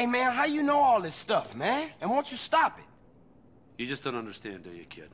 Hey, man, how you know all this stuff, man? And won't you stop it? You just don't understand, do you, kid?